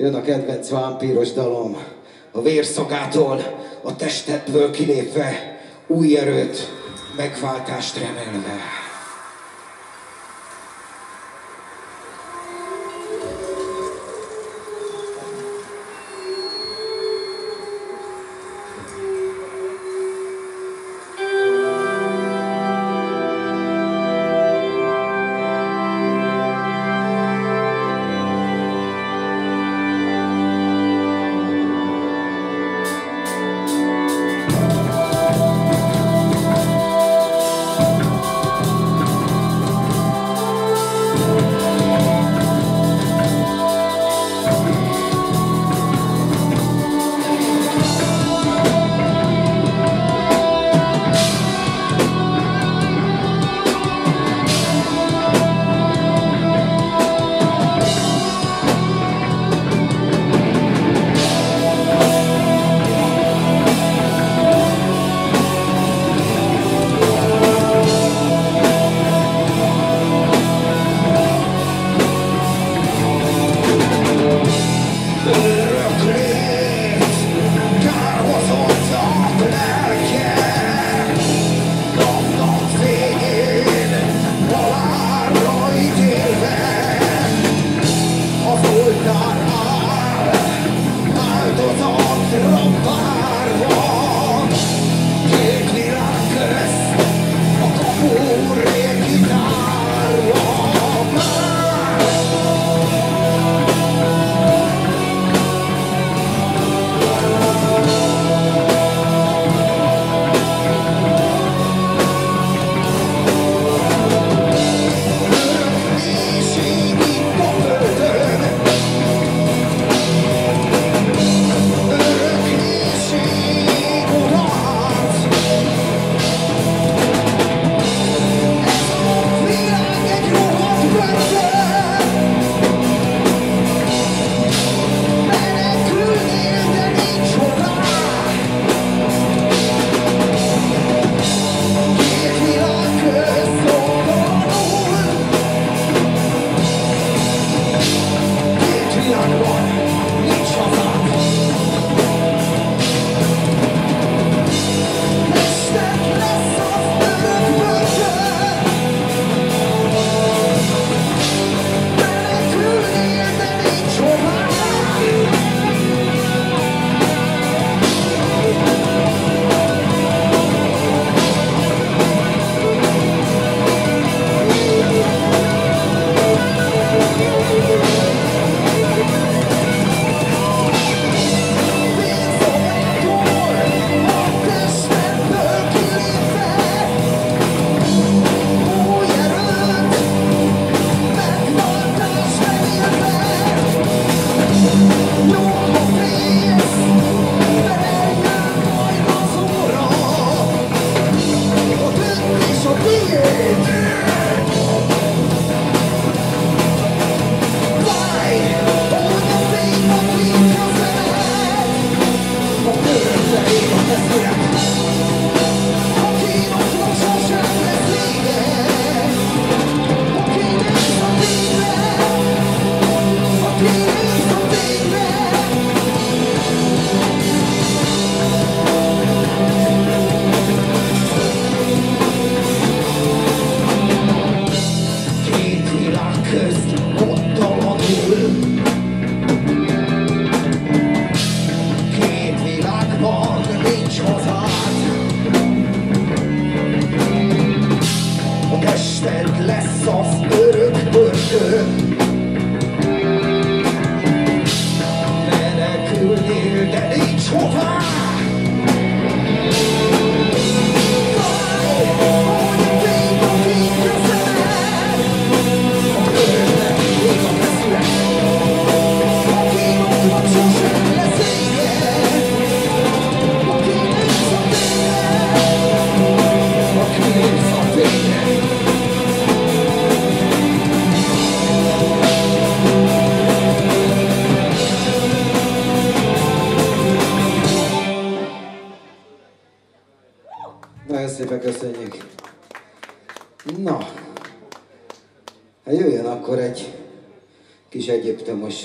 Jön a kedvenc vámpíros dalom, a vérszagától, a testedből kilépve, új erőt, megváltást remélve. Nagyon szépen köszönjük. Na, hát jöjjön akkor egy kis egyiptomos